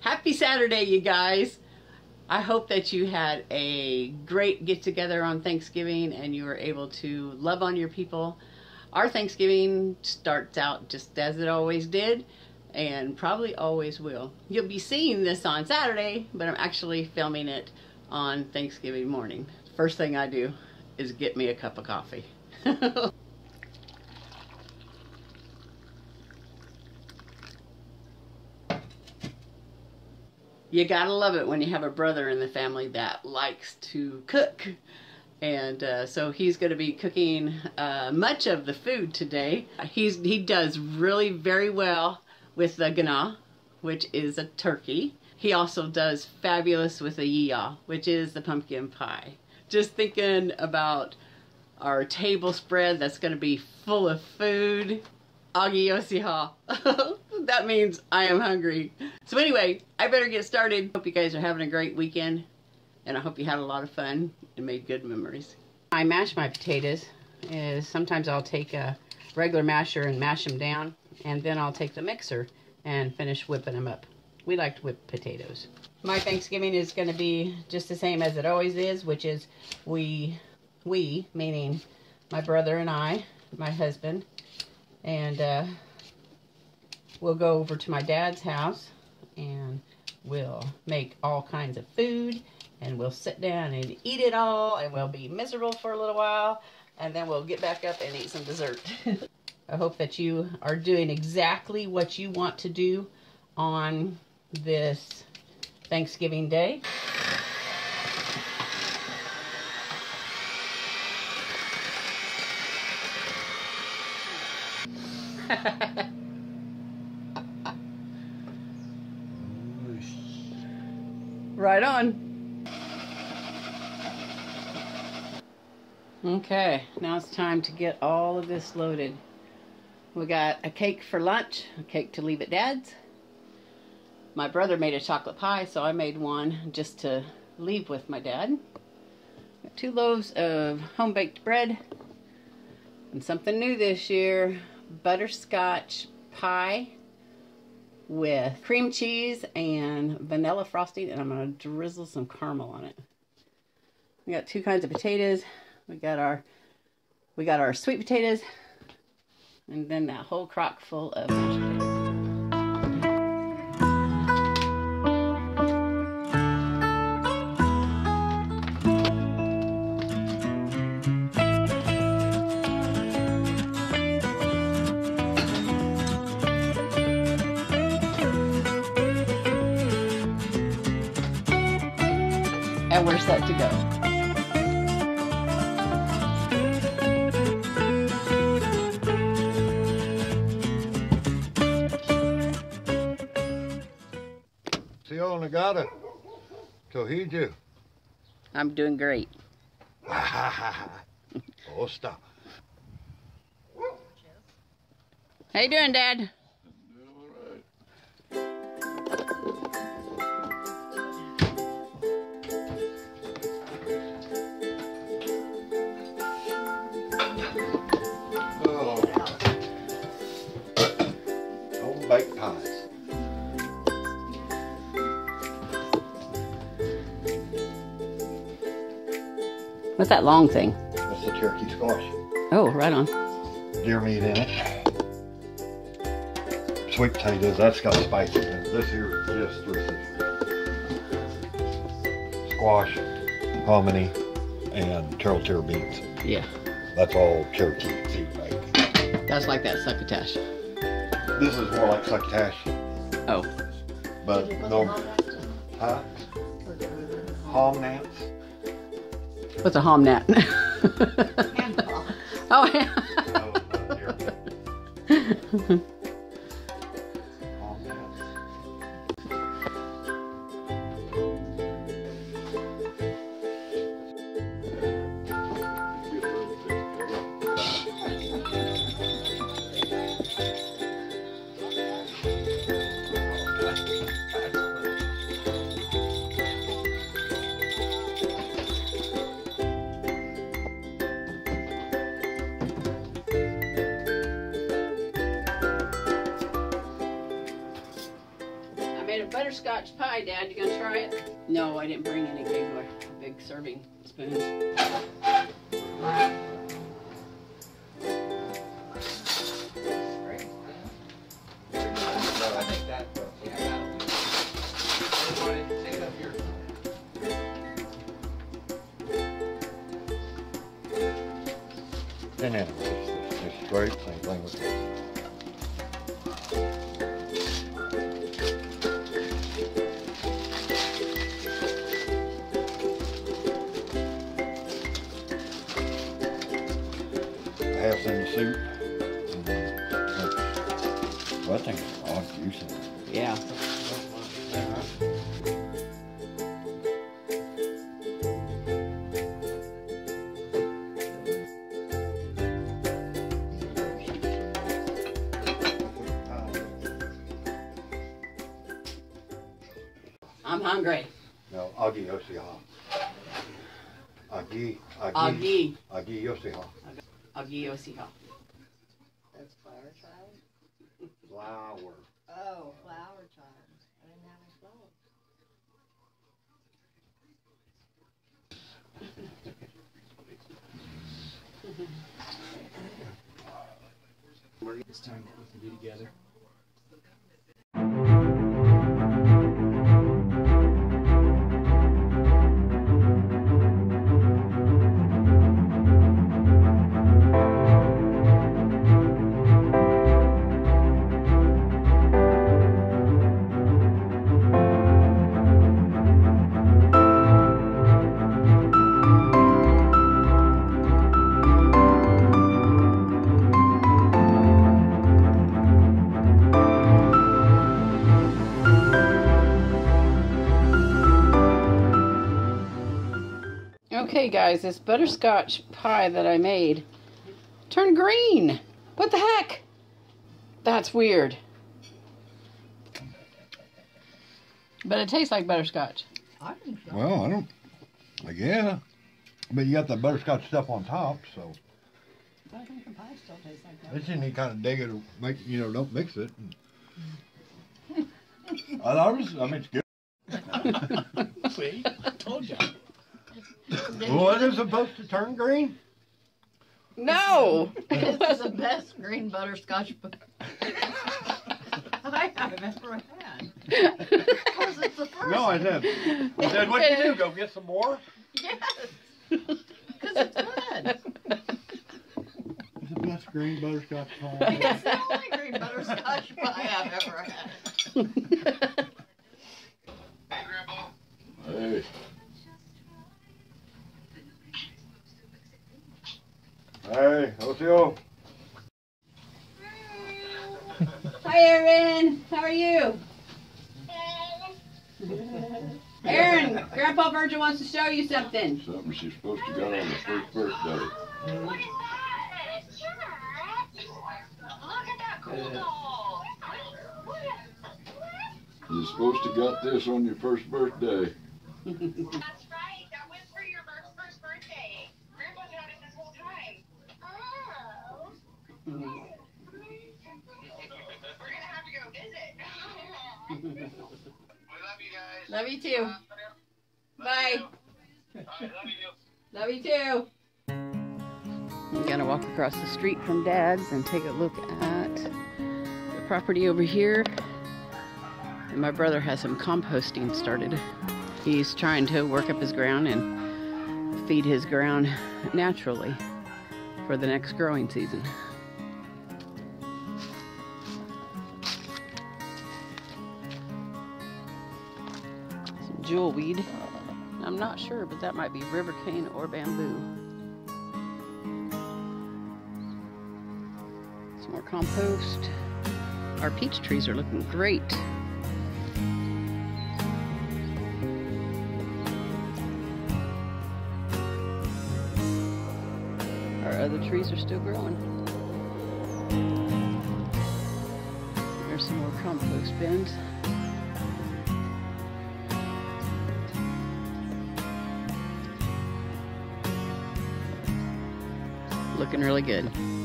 Happy Saturday, you guys. I hope that you had a great get together on Thanksgiving and you were able to love on your people. Our Thanksgiving starts out just as it always did and probably always will. You'll be seeing this on Saturday, but I'm actually filming it on Thanksgiving morning. First thing I do is get me a cup of coffee. you gotta love it when you have a brother in the family that likes to cook. And uh, so he's going to be cooking uh, much of the food today. He's he does really very well with the gana, which is a turkey. He also does fabulous with the yiya, which is the pumpkin pie. Just thinking about our table spread that's going to be full of food. Agi Yosiha. that means I am hungry. So anyway, I better get started. Hope you guys are having a great weekend. And I hope you had a lot of fun and made good memories. I mash my potatoes. Is sometimes I'll take a regular masher and mash them down. And then I'll take the mixer and finish whipping them up. We like to whip potatoes. My Thanksgiving is going to be just the same as it always is, which is we, we, meaning my brother and I, my husband, and uh, we'll go over to my dad's house and we'll make all kinds of food and we'll sit down and eat it all and we'll be miserable for a little while and then we'll get back up and eat some dessert. I hope that you are doing exactly what you want to do on this Thanksgiving Day. right on. Okay, now it's time to get all of this loaded. We got a cake for lunch, a cake to leave at Dad's. My brother made a chocolate pie, so I made one just to leave with my dad. Got two loaves of home-baked bread. And something new this year, butterscotch pie with cream cheese and vanilla frosting, and I'm going to drizzle some caramel on it. We got two kinds of potatoes. We got our we got our sweet potatoes and then that whole crock full of potatoes. And we're set to go. Nagata. Tohiju. I'm doing great. Osta. How you doing, Dad? What's that long thing? That's the turkey squash. Oh, right on. Deer meat in it. Sweet potatoes, that's got spices in it. This here just with squash, hominy, and turtle tear beans. Yeah. That's all turkey feet like. That's like that succotash. This is more like succotash. Oh. But no. Huh? Hom'gnats. What's a hom'gnat? oh, yeah. Oh, oh, butterscotch pie, Dad. You gonna try it? No, I didn't bring any big, big serving spoons. I think that, yeah, that'll do. Everybody, take it up here. And then it's, it's, it's straight, same thing with this. Half in the soup. Well, I think it's all juicy. Yeah. I'm hungry. No, Agi Yosiha. Agi, Agi, Agi. Agi Yosiha. Agi Yosiha. That's flower child? Flower. Oh, flower child. I didn't have any flowers. It's time that we can be together. Okay, guys, this butterscotch pie that I made turned green. What the heck? That's weird. But it tastes like butterscotch. I think so. Well, I don't, I guess. But you got the butterscotch stuff on top, so. I think the pie still tastes like that. It's any kind of dig it or make, you know, don't mix it. I thought was, I mean, it's good. See, I told you. Was it supposed to turn green? No! This is the best green butterscotch pie I've ever had. Because it's the first. No, I did. I said, what'd you do, go get some more? Yes. Because it's good. It's the best green butterscotch It's the only green butterscotch pie I've ever had. Hey. Hey, Ocio. Hi, Aaron. How are you? Aaron, Grandpa Virgil wants to show you something. Something she's supposed to got on the first birthday. What is that? It's Look at that cool doll. You're supposed to got this on your first birthday. That's right. That was for your first, first birthday. Grandpa's had it this whole time. Oh. We're gonna have to go visit. we love you guys. Love you too. Bye. love you. Love you too. I'm gonna walk across the street from Dad's and take a look at the property over here. And my brother has some composting started. He's trying to work up his ground and feed his ground naturally for the next growing season. Some jewel weed. I'm not sure, but that might be river cane or bamboo. Some more compost. Our peach trees are looking great. Our other trees are still growing. There's some more compost bins. Looking really good.